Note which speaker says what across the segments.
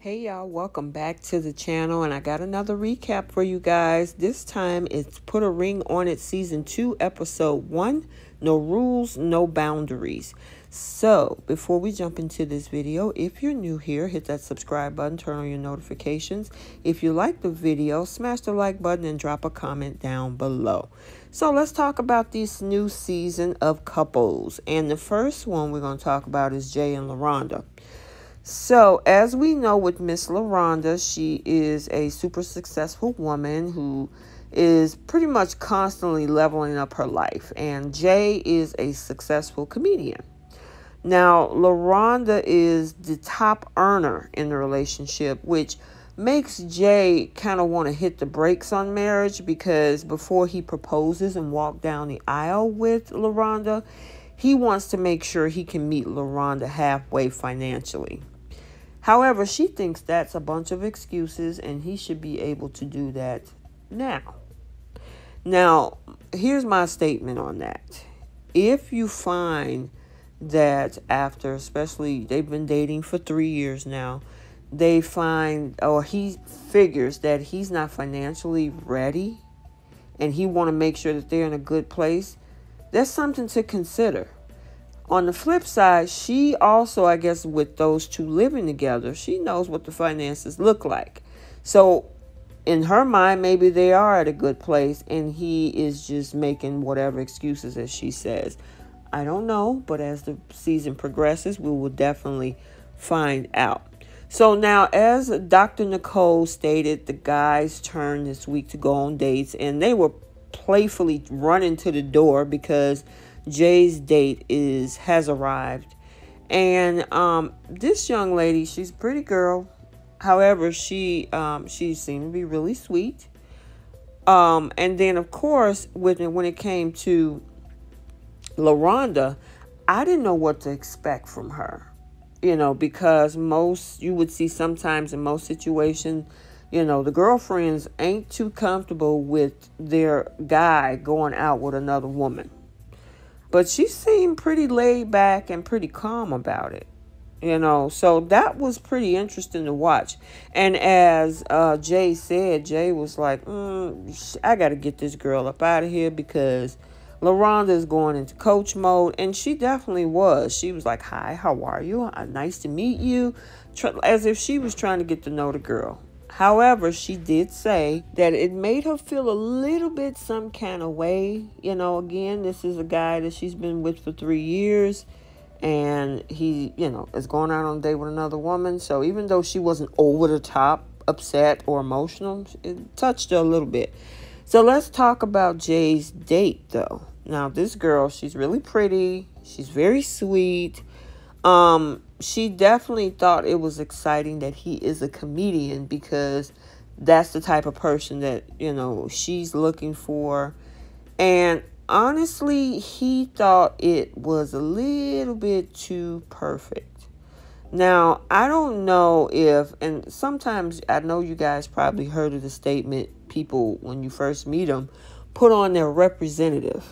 Speaker 1: Hey y'all, welcome back to the channel and I got another recap for you guys. This time it's Put a Ring on It season 2 episode 1, No Rules, No Boundaries. So, before we jump into this video, if you're new here, hit that subscribe button, turn on your notifications. If you like the video, smash the like button and drop a comment down below. So, let's talk about this new season of couples. And the first one we're going to talk about is Jay and LaRonda. So, as we know with Miss LaRonda, she is a super successful woman who is pretty much constantly leveling up her life. And Jay is a successful comedian. Now, LaRonda is the top earner in the relationship, which makes Jay kind of want to hit the brakes on marriage because before he proposes and walk down the aisle with LaRonda, he wants to make sure he can meet LaRonda halfway financially. However, she thinks that's a bunch of excuses and he should be able to do that now. Now, here's my statement on that. If you find that after, especially they've been dating for three years now, they find or he figures that he's not financially ready and he want to make sure that they're in a good place, that's something to consider on the flip side, she also, I guess, with those two living together, she knows what the finances look like. So, in her mind, maybe they are at a good place and he is just making whatever excuses, as she says. I don't know, but as the season progresses, we will definitely find out. So, now, as Dr. Nicole stated, the guys' turn this week to go on dates and they were playfully running to the door because Jay's date is has arrived. And um, this young lady, she's a pretty girl. However, she um, she seemed to be really sweet. Um, and then of course, with when it came to LaRonda, I didn't know what to expect from her. You know, because most you would see sometimes in most situations, you know, the girlfriends ain't too comfortable with their guy going out with another woman. But she seemed pretty laid back and pretty calm about it. You know, so that was pretty interesting to watch. And as uh, Jay said, Jay was like, mm, I got to get this girl up out of here because LaRonda is going into coach mode. And she definitely was. She was like, Hi, how are you? Uh, nice to meet you. As if she was trying to get to know the girl. However, she did say that it made her feel a little bit some kind of way. You know, again, this is a guy that she's been with for three years and he, you know, is going out on a date with another woman. So even though she wasn't over the top upset or emotional, it touched her a little bit. So let's talk about Jay's date though. Now, this girl, she's really pretty. She's very sweet. Um, she definitely thought it was exciting that he is a comedian because that's the type of person that, you know, she's looking for. And honestly, he thought it was a little bit too perfect. Now, I don't know if, and sometimes I know you guys probably heard of the statement people, when you first meet them, put on their representative.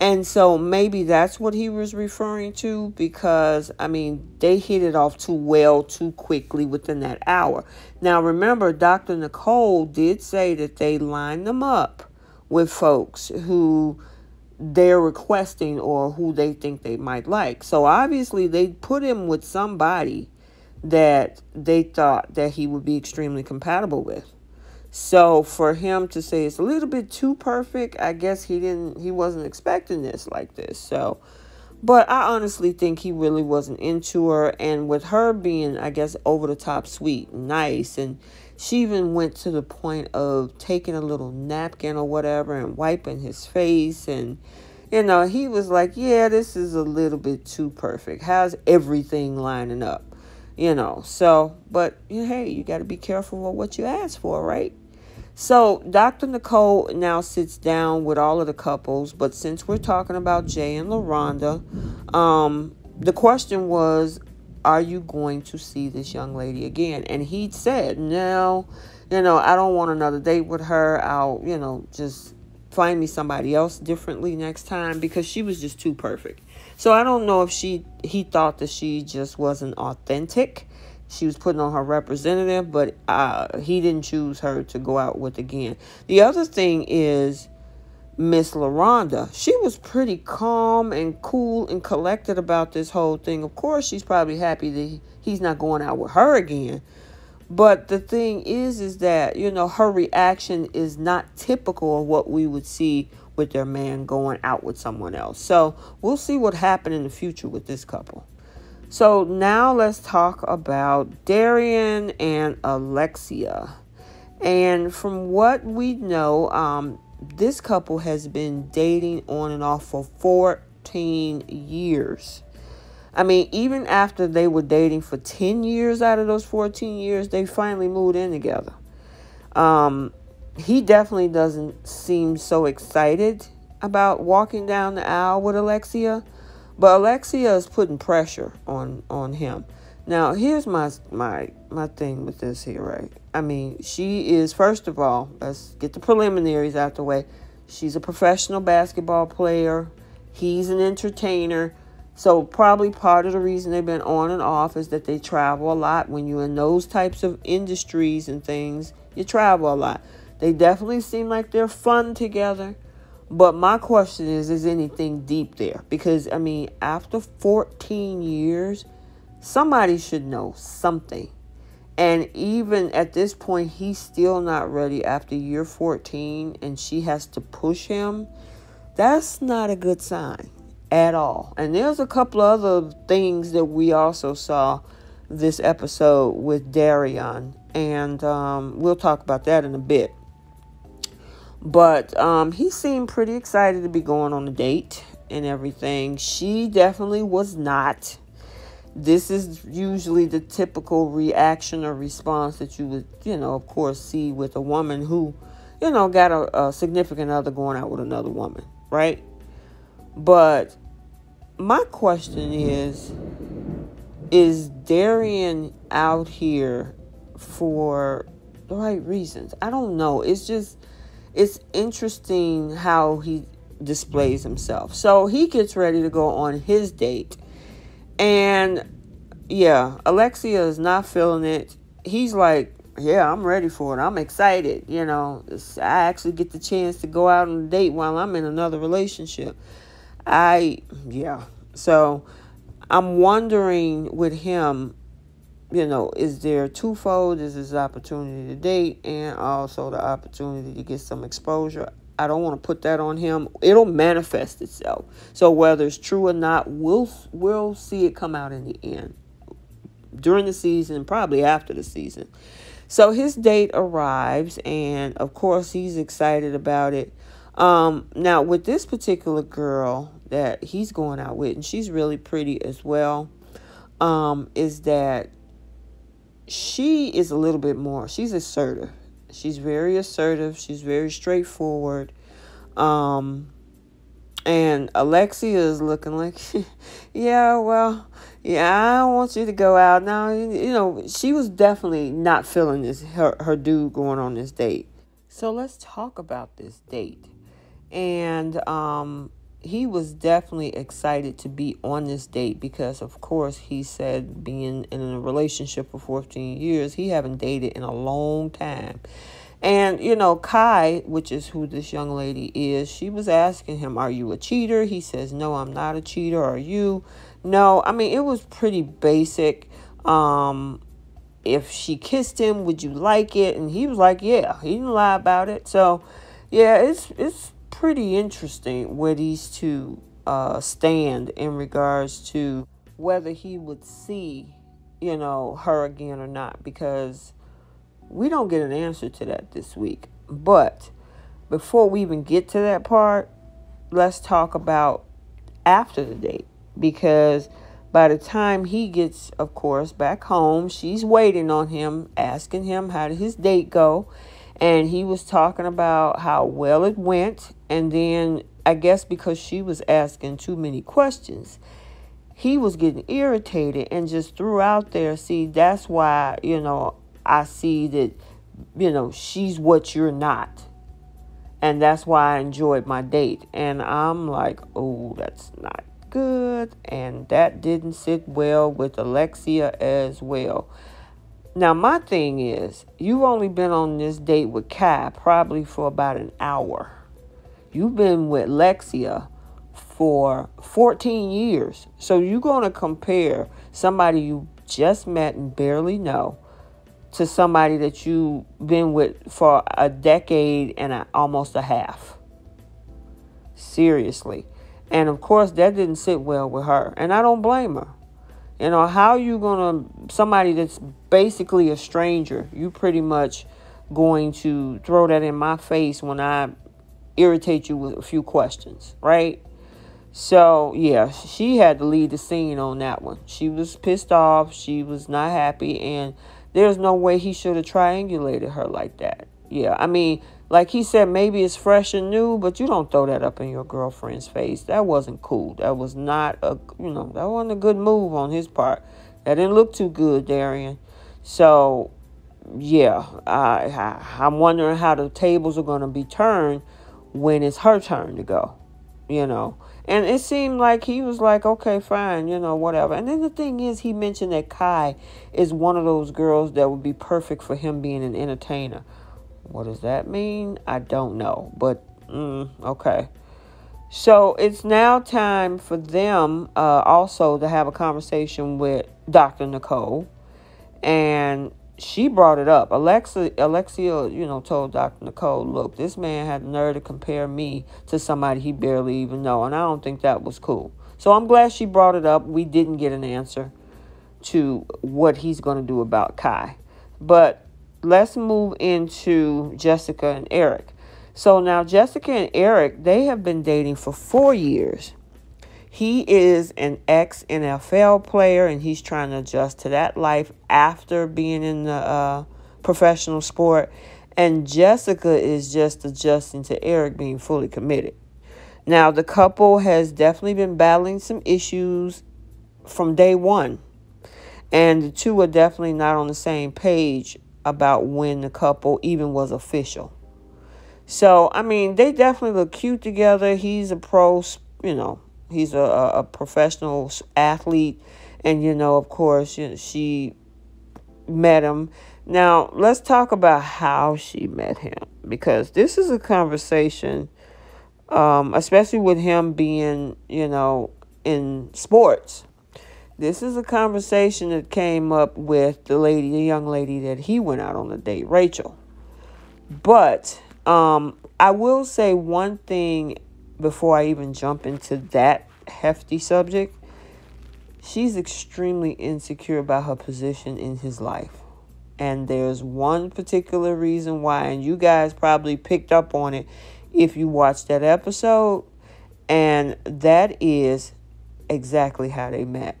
Speaker 1: And so maybe that's what he was referring to because, I mean, they hit it off too well, too quickly within that hour. Now, remember, Dr. Nicole did say that they lined them up with folks who they're requesting or who they think they might like. So obviously, they put him with somebody that they thought that he would be extremely compatible with. So for him to say it's a little bit too perfect, I guess he didn't he wasn't expecting this like this. So but I honestly think he really wasn't into her and with her being I guess over the top sweet, nice and she even went to the point of taking a little napkin or whatever and wiping his face and you know, he was like, "Yeah, this is a little bit too perfect. How's everything lining up?" You know. So, but hey, you got to be careful of what you ask for, right? So Dr. Nicole now sits down with all of the couples, but since we're talking about Jay and LaRonda, um, the question was, are you going to see this young lady again? And he said, no, you know, I don't want another date with her. I'll, you know, just find me somebody else differently next time because she was just too perfect. So I don't know if she he thought that she just wasn't authentic. She was putting on her representative, but uh, he didn't choose her to go out with again. The other thing is Miss LaRonda. She was pretty calm and cool and collected about this whole thing. Of course, she's probably happy that he's not going out with her again. But the thing is, is that, you know, her reaction is not typical of what we would see with their man going out with someone else. So we'll see what happened in the future with this couple. So now let's talk about Darian and Alexia. And from what we know, um, this couple has been dating on and off for 14 years. I mean, even after they were dating for 10 years out of those 14 years, they finally moved in together. Um, he definitely doesn't seem so excited about walking down the aisle with Alexia, but Alexia is putting pressure on on him. Now, here's my my my thing with this here, right? I mean, she is first of all, let's get the preliminaries out the way. She's a professional basketball player. He's an entertainer. So probably part of the reason they've been on and off is that they travel a lot. When you're in those types of industries and things, you travel a lot. They definitely seem like they're fun together. But my question is, is anything deep there? Because I mean, after 14 years, somebody should know something. And even at this point, he's still not ready after year 14 and she has to push him. That's not a good sign at all. And there's a couple other things that we also saw this episode with Darian, and um, we'll talk about that in a bit. But um, he seemed pretty excited to be going on a date and everything. She definitely was not. This is usually the typical reaction or response that you would, you know, of course, see with a woman who, you know, got a, a significant other going out with another woman, right? But my question is is Darian out here for the right reasons? I don't know. It's just it's interesting how he displays himself. So he gets ready to go on his date. And yeah, Alexia is not feeling it. He's like, yeah, I'm ready for it. I'm excited. You know, I actually get the chance to go out on a date while I'm in another relationship. I, yeah. So I'm wondering with him, you know, is there twofold? Is this opportunity to date and also the opportunity to get some exposure? I don't want to put that on him. It'll manifest itself. So whether it's true or not, we'll we'll see it come out in the end. During the season, probably after the season. So his date arrives, and of course he's excited about it. Um, now with this particular girl that he's going out with, and she's really pretty as well, um, is that she is a little bit more. She's assertive. She's very assertive. She's very straightforward. Um, and Alexia is looking like, yeah, well, yeah, I want you to go out now. You know, she was definitely not feeling this her her dude going on this date. So let's talk about this date and um, he was definitely excited to be on this date because of course he said being in a relationship for 14 years he haven't dated in a long time. And you know kai which is who this young lady is she was asking him are you a cheater? He says no i'm not a cheater. Are you? No i mean it was pretty basic. Um if she kissed him would you like it? And he was like yeah. He didn't lie about it. So yeah it's it's pretty interesting where these two uh, stand in regards to whether he would see, you know, her again or not, because we don't get an answer to that this week. But before we even get to that part, let's talk about after the date, because by the time he gets, of course, back home, she's waiting on him, asking him how did his date go and he was talking about how well it went and then i guess because she was asking too many questions he was getting irritated and just threw out there, see, that's why, you know, I see that, you know, she's what you're not. And that's why I enjoyed my date. And I'm like, oh, that's not good. And that didn't sit well with Alexia as well. Now, my thing is, you've only been on this date with Kai probably for about an hour. You've been with Lexia for 14 years. So you're going to compare somebody you just met and barely know to somebody that you've been with for a decade and a, almost a half. Seriously. And of course, that didn't sit well with her. And I don't blame her. You know, how you to, somebody that's basically a stranger, you pretty much going to throw that in my face when I irritate you with a few questions, right? So, yeah, she had to lead the scene on that one. She was pissed off. She was not happy. And there's no way he should have triangulated her like that. Yeah, I mean, like he said, maybe it's fresh and new, but you don't throw that up in your girlfriend's face. That wasn't cool. That was not a, you know, that wasn't a good move on his part. That didn't look too good, Darian. So, yeah, I, I I'm wondering how the tables are going to be turned when it's her turn to go. You know, and it seemed like he was like, okay, fine, you know, whatever. And then the thing is, he mentioned that Kai is one of those girls that would be perfect for him being an entertainer. What does that mean? I don't know. But, mm, okay. So it's now time for them uh, also to have a conversation with Dr. Nicole. And she brought it up. Alexa, Alexia, you know, told Dr. Nicole, look, this man had the nerve to compare me to somebody he barely even know. And I don't think that was cool. So I'm glad she brought it up. We didn't get an answer to what he's going to do about Kai. But let's move into Jessica and Eric. So now Jessica and Eric, they have been dating for four years. He is an ex NFL player and he's trying to adjust to that life after being in the uh, professional sport. And Jessica is just adjusting to Eric being fully committed. Now, the couple has definitely been battling some issues from day one. And the two are definitely not on the same page about when the couple even was official. So, I mean, they definitely look cute together. He's a pro, you know, He's a, a professional athlete. And, you know, of course, you know, she met him. Now, let's talk about how she met him because this is a conversation, um, especially with him being, you know, in sports. This is a conversation that came up with the lady, the young lady that he went out on a date, Rachel. But um, I will say one thing before I even jump into that hefty subject, she's extremely insecure about her position in his life. And there's one particular reason why, and you guys probably picked up on it if you watched that episode, and that is exactly how they met.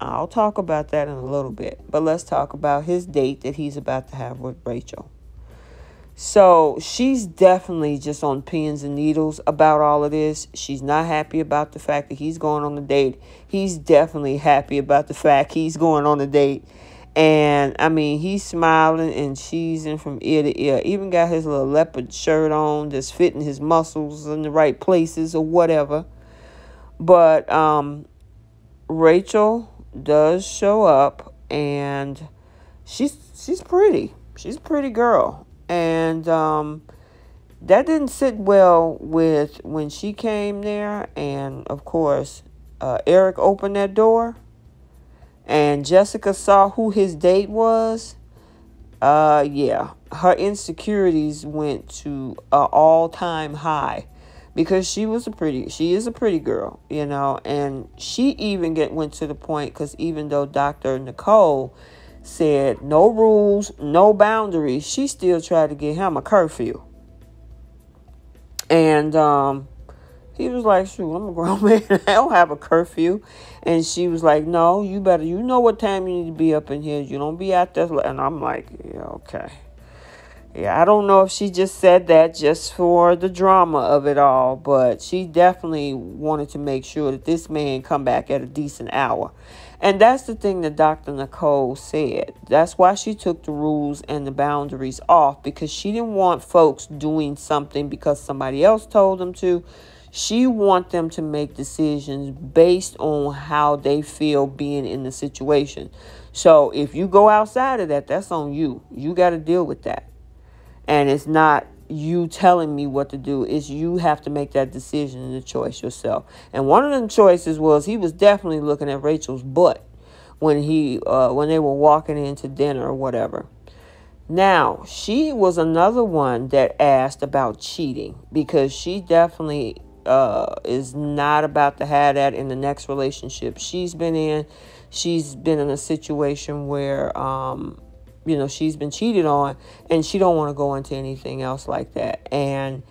Speaker 1: I'll talk about that in a little bit, but let's talk about his date that he's about to have with Rachel. So she's definitely just on pins and needles about all of this. She's not happy about the fact that he's going on the date. He's definitely happy about the fact he's going on the date. And I mean, he's smiling and cheesing from ear to ear. Even got his little leopard shirt on, just fitting his muscles in the right places or whatever. But um, Rachel does show up, and she's she's pretty. She's a pretty girl and um, that didn't sit well with when she came there. And of course, uh, Eric opened that door, and Jessica saw who his date was. Uh, yeah, her insecurities went to an all-time high because she was a pretty she is a pretty girl you know and she even get went to the point because even though dr nicole said no rules, no boundaries, she still tried to get him a curfew. And um, he was like, shoot, I'm a grown man. I don't have a curfew. And she was like, no, you better, you know what time you need to be up in here. You don't be out there. And I'm like, yeah, okay. I don't know if she just said that just for the drama of it all, but she definitely wanted to make sure that this man come back at a decent hour. And that's the thing that Dr. Nicole said. That's why she took the rules and the boundaries off because she didn't want folks doing something because somebody else told them to. She want them to make decisions based on how they feel being in the situation. So if you go outside of that, that's on you. You got to deal with that. And it's not you telling me what to do. It's you have to make that decision and the choice yourself. And one of the choices was he was definitely looking at Rachel's butt when he uh, when they were walking into dinner or whatever. Now, she was another one that asked about cheating because she definitely uh, is not about to have that in the next relationship she's been in. She's been in a situation where um, you know she's been cheated on and she don't want to go into anything else like that. And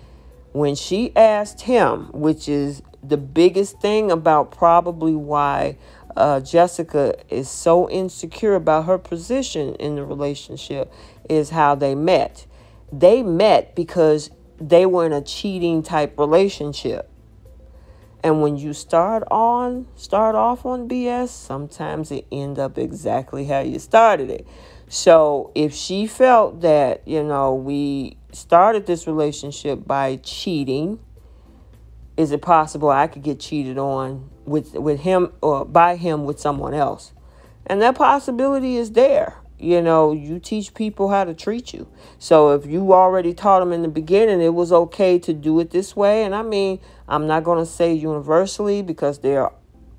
Speaker 1: when she asked him which is the biggest thing about probably why uh, jessica is so insecure about her position in the relationship is how they met. They met because they were in a cheating type relationship. And when you start on start off on bs sometimes it end up exactly how you started it so if she felt that, you know, we started this relationship by cheating, is it possible I could get cheated on with with him or by him with someone else? And that possibility is there. You know, you teach people how to treat you. So if you already taught them in the beginning it was okay to do it this way, and I mean, I'm not going to say universally because there are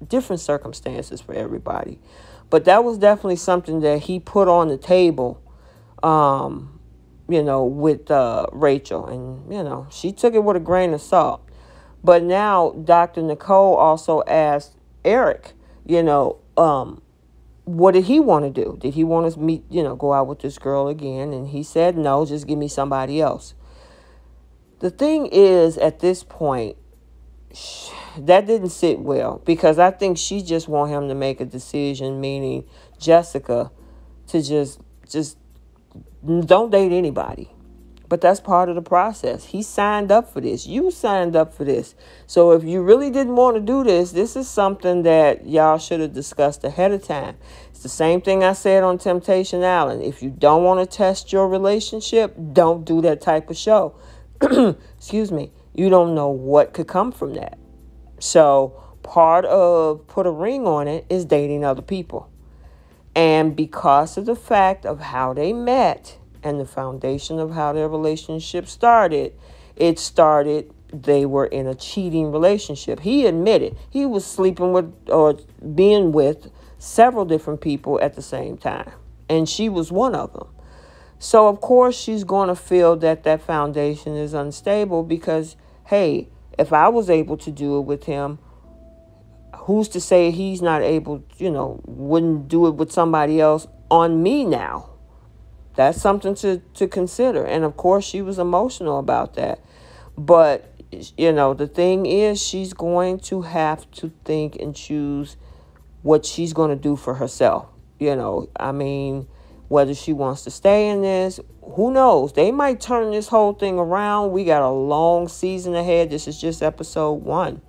Speaker 1: different circumstances for everybody. But that was definitely something that he put on the table, um, you know, with uh, Rachel. And, you know, she took it with a grain of salt. But now Dr. Nicole also asked Eric, you know, um, what did he want to do? Did he want to meet, you know, go out with this girl again? And he said, no, just give me somebody else. The thing is, at this point, that didn't sit well because I think she just want him to make a decision, meaning Jessica, to just just don't date anybody. But that's part of the process. He signed up for this. You signed up for this. So if you really didn't want to do this, this is something that y'all should have discussed ahead of time. It's the same thing I said on Temptation Island. If you don't want to test your relationship, don't do that type of show. Excuse me. You don't know what could come from that. So, part of put a ring on it is dating other people. And because of the fact of how they met and the foundation of how their relationship started, it started they were in a cheating relationship. He admitted he was sleeping with or being with several different people at the same time, and she was one of them. So, of course, she's going to feel that that foundation is unstable because, hey, if I was able to do it with him, who's to say he's not able, you know, wouldn't do it with somebody else on me now? That's something to, to consider. And of course, she was emotional about that. But, you know, the thing is, she's going to have to think and choose what she's going to do for herself. You know, I mean, whether she wants to stay in this, who knows? They might turn this whole thing around. We got a long season ahead. This is just episode one.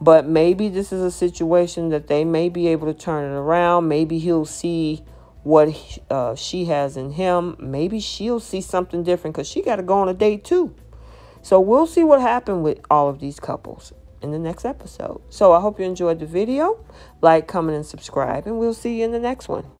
Speaker 1: But maybe this is a situation that they may be able to turn it around. Maybe he'll see what uh, she has in him. Maybe she'll see something different because she got to go on a date too. So we'll see what happened with all of these couples in the next episode. So I hope you enjoyed the video. Like, comment, and subscribe, and we'll see you in the next one.